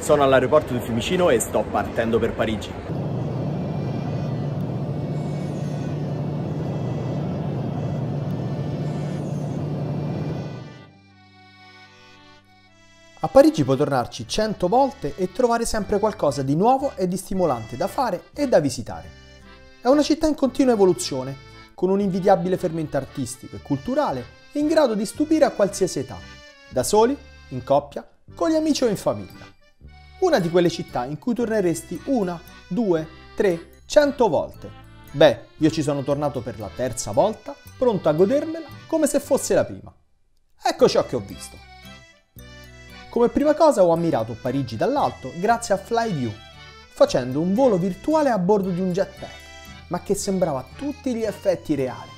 Sono all'aeroporto di Fiumicino e sto partendo per Parigi. A Parigi puoi tornarci 100 volte e trovare sempre qualcosa di nuovo e di stimolante da fare e da visitare. È una città in continua evoluzione, con un invidiabile fermento artistico e culturale in grado di stupire a qualsiasi età, da soli, in coppia, con gli amici o in famiglia. Una di quelle città in cui torneresti una, due, tre, cento volte. Beh, io ci sono tornato per la terza volta, pronto a godermela come se fosse la prima. Ecco ciò che ho visto. Come prima cosa ho ammirato Parigi dall'alto grazie a Flyview, facendo un volo virtuale a bordo di un jetpack, ma che sembrava a tutti gli effetti reale.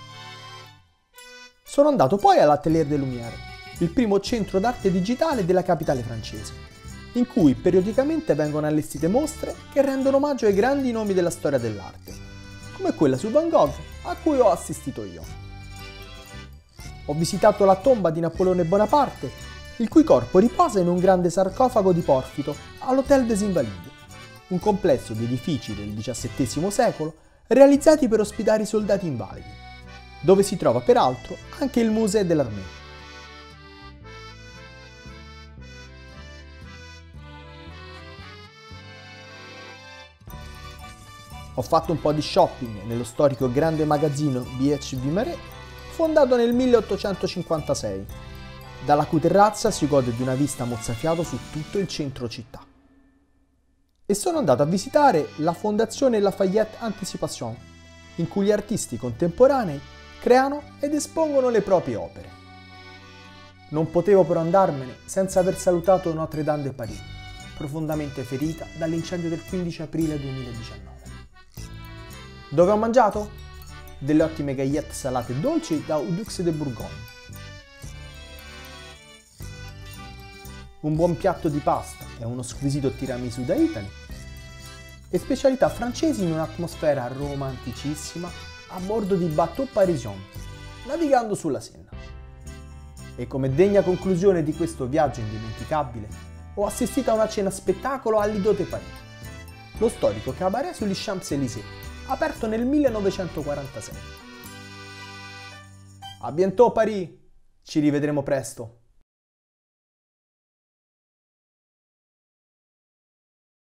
Sono andato poi all'Atelier des Lumières, il primo centro d'arte digitale della capitale francese, in cui periodicamente vengono allestite mostre che rendono omaggio ai grandi nomi della storia dell'arte, come quella su Van Gogh a cui ho assistito io. Ho visitato la tomba di Napoleone Bonaparte il cui corpo riposa in un grande sarcofago di porfito all'Hôtel des Invalides, un complesso di edifici del XVII secolo realizzati per ospitare i soldati invalidi, dove si trova peraltro anche il Musée de Ho fatto un po' di shopping nello storico grande magazzino BH Vimarais, fondato nel 1856 dalla cui terrazza si gode di una vista mozzafiato su tutto il centro città. E sono andato a visitare la Fondazione Lafayette Anticipation, in cui gli artisti contemporanei creano ed espongono le proprie opere. Non potevo però andarmene senza aver salutato Notre Dame de Paris, profondamente ferita dall'incendio del 15 aprile 2019. Dove ho mangiato? Delle ottime gaiette salate e dolci da Udux de Bourgogne un buon piatto di pasta e uno squisito tiramisù da Italy e specialità francesi in un'atmosfera romanticissima a bordo di Bateau Parisien, navigando sulla Senna. E come degna conclusione di questo viaggio indimenticabile, ho assistito a una cena spettacolo al Lido de Paris, lo storico cabaret sugli Champs-Élysées, aperto nel 1946. A bientôt Paris! Ci rivedremo presto!